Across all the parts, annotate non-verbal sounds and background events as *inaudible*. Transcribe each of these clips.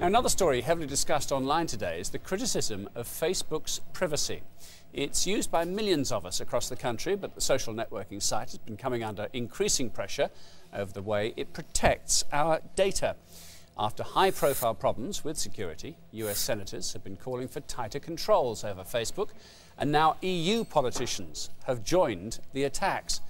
Now, another story heavily discussed online today is the criticism of Facebook's privacy. It's used by millions of us across the country, but the social networking site has been coming under increasing pressure over the way it protects our data. After high profile problems with security, US senators have been calling for tighter controls over Facebook, and now EU politicians have joined the attacks.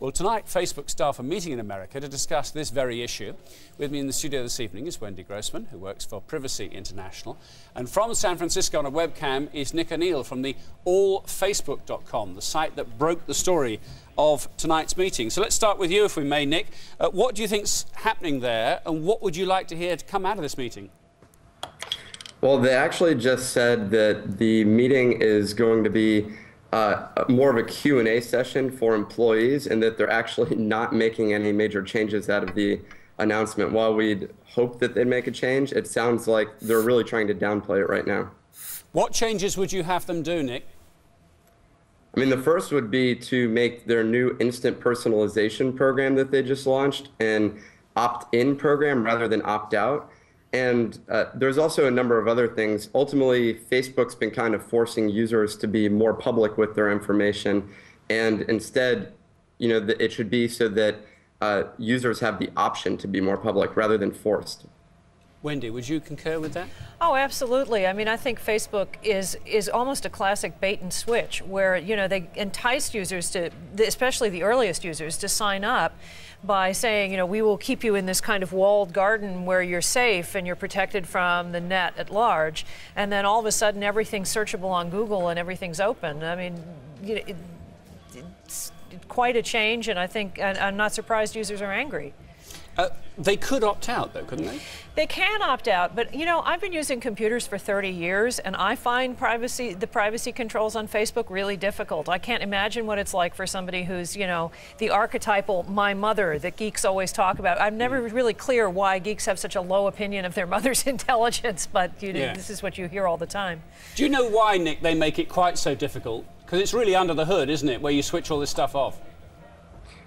Well, tonight, Facebook staff are meeting in America to discuss this very issue. With me in the studio this evening is Wendy Grossman, who works for Privacy International. And from San Francisco on a webcam is Nick O'Neill from the allfacebook.com, the site that broke the story of tonight's meeting. So let's start with you, if we may, Nick. Uh, what do you think's happening there, and what would you like to hear to come out of this meeting? Well, they actually just said that the meeting is going to be uh, more of a Q&A session for employees and that they're actually *laughs* not making any major changes out of the announcement. While we'd hope that they'd make a change, it sounds like they're really trying to downplay it right now. What changes would you have them do, Nick? I mean, the first would be to make their new instant personalization program that they just launched an opt-in program rather than opt-out. And uh, there's also a number of other things. Ultimately, Facebook's been kind of forcing users to be more public with their information. And instead, you know, it should be so that uh, users have the option to be more public rather than forced. Wendy, would you concur with that? Oh, absolutely. I mean, I think Facebook is is almost a classic bait and switch, where you know they entice users to, especially the earliest users, to sign up by saying, you know, we will keep you in this kind of walled garden where you're safe and you're protected from the net at large, and then all of a sudden everything's searchable on Google and everything's open. I mean, you know, it, it's quite a change, and I think I'm not surprised users are angry. Uh, they could opt out, though, couldn't they? They can opt out, but you know, I've been using computers for 30 years, and I find privacy, the privacy controls on Facebook really difficult. I can't imagine what it's like for somebody who's, you know, the archetypal my mother that geeks always talk about. I'm never mm. really clear why geeks have such a low opinion of their *laughs* mother's intelligence, but you know, yeah. this is what you hear all the time. Do you know why, Nick, they make it quite so difficult? Because it's really under the hood, isn't it, where you switch all this stuff off?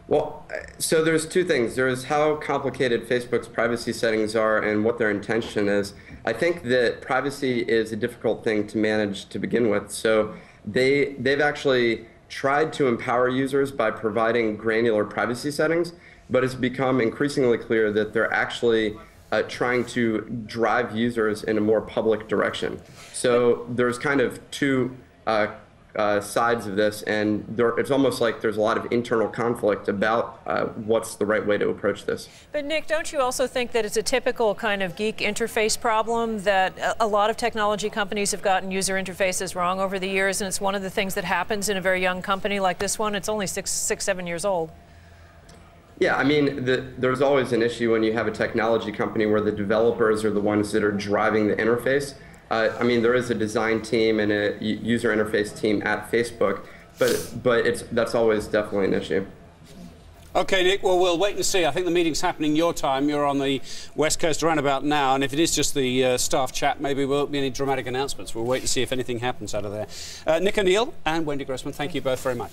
Well, so there's two things. There's how complicated Facebook's privacy settings are and what their intention is. I think that privacy is a difficult thing to manage to begin with. So they they've actually tried to empower users by providing granular privacy settings, but it's become increasingly clear that they're actually uh, trying to drive users in a more public direction. So there's kind of two uh, uh, sides of this, and there, it's almost like there's a lot of internal conflict about uh, what's the right way to approach this. But Nick, don't you also think that it's a typical kind of geek interface problem that a, lot of technology companies have gotten user interfaces wrong over the years, and it's one of the things that happens in a very young company like this one? It's only six, six, seven years old. Yeah, I mean, the, there's always an issue when you have a technology company where the developers are the ones that are driving the interface. Uh, I mean, there is a design team and a user interface team at Facebook, but but it's that's always definitely an issue. Okay, Nick. Well, we'll wait and see. I think the meeting's happening your time. You're on the west coast around about now, and if it is just the uh, staff chat, maybe there won't be any dramatic announcements. We'll wait and see if anything happens out of there. Uh, Nick O'Neill and Wendy Grossman, thank you both very much.